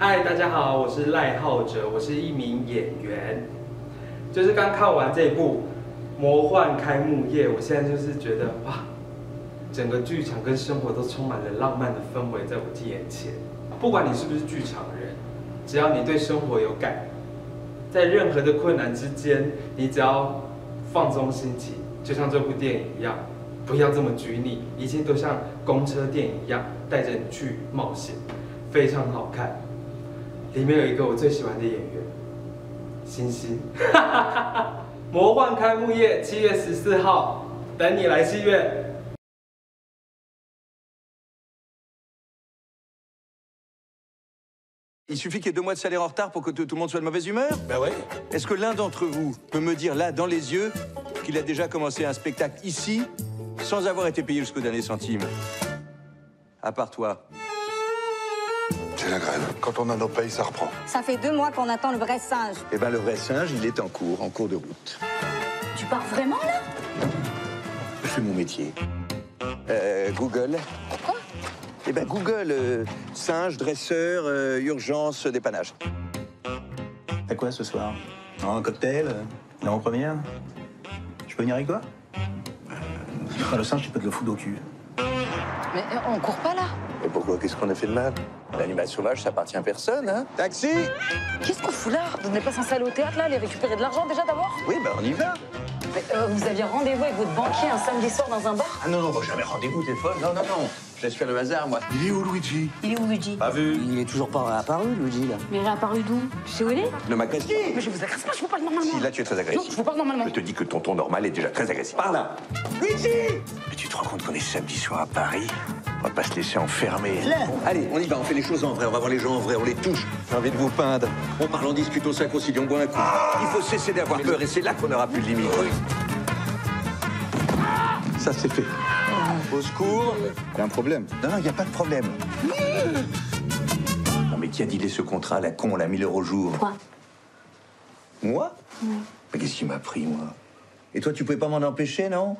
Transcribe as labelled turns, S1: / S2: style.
S1: 嗨，大家好，我是赖浩哲，我是一名演员。就是刚看完这部《魔幻开幕夜》，我现在就是觉得哇，整个剧场跟生活都充满了浪漫的氛围在我眼前。不管你是不是剧场人，只要你对生活有感，在任何的困难之间，你只要放松心情，就像这部电影一样，不要这么拘泥，一切都像公车电影一样，带着你去冒险，非常好看。里面有一个我最喜欢的演员，星星。魔幻开幕夜，七月十四号，等你来戏院。
S2: Il suffit qu'il y ait deux mois de salaire en retard pour que tout le monde soit de mauvaise humeur
S3: Ben ouais.
S2: Est-ce que l'un d'entre vous peut me dire là, dans les yeux, qu'il a déjà commencé un spectacle ici, sans avoir été payé jusqu'au dernier centime À part toi.
S3: C'est la grève. Quand on a nos payes, ça reprend.
S4: Ça fait deux mois qu'on attend le vrai singe.
S2: Eh ben, le vrai singe, il est en cours, en cours de route.
S4: Tu pars vraiment là?
S2: Je fais mon métier. Euh, Google.
S4: Quoi
S2: Eh ben, Google, euh, singe, dresseur, euh, urgence, dépannage.
S5: T'as quoi ce soir? Un cocktail? Euh, Une avant-première? Je peux venir avec toi? Ah, Le singe, tu peux te le foutre au cul.
S4: Mais euh, on court pas là.
S2: Et pourquoi? Qu'est-ce qu'on a fait de mal? L'animal sauvage, ça appartient à personne, hein. Taxi!
S4: Qu'est-ce qu'on fout là? Vous n'êtes pas censé aller au théâtre là, aller récupérer de l'argent déjà d'abord?
S2: Oui, ben on y va.
S4: Mais euh, vous aviez rendez-vous avec votre banquier un samedi soir dans un bar?
S2: Ah non, non, moi j'avais rendez-vous au téléphone. Non, non, non. Je laisse faire le hasard, moi.
S3: Il est où, Luigi?
S4: Il est où Luigi?
S2: Pas vu.
S5: Il est toujours pas apparu, Luigi, là.
S4: Mais il est apparu d'où? Tu sais où il est?
S2: Ne m'agresse
S4: Mais je vous agresse pas, je vous parle normalement.
S2: Si, là, tu es très
S4: Non,
S2: agressif.
S4: je vous parle normalement.
S2: Je te dis que ton ton normal est déjà très agressif. Par là Luigi Mais tu te rends compte qu'on est samedi soir à Paris? On va pas se laisser enfermer. Allez, on y va, on fait les choses en vrai, on va voir les gens en vrai, on les touche. J'ai envie de vous peindre. On parle, on discute, on s'inconcilie, on boit un coup. Il faut cesser d'avoir peur et c'est là qu'on aura plus de limites. Ça, c'est fait. Au secours
S5: Il y a un problème.
S2: Non, non, il n'y a pas de problème. Non, mais qui a dealé ce contrat à la con, là, 1000 euros au jour
S4: Quoi
S2: Moi Mais qu'est-ce qui m'a pris, moi? Et toi, tu pouvais pas m'en empêcher, non?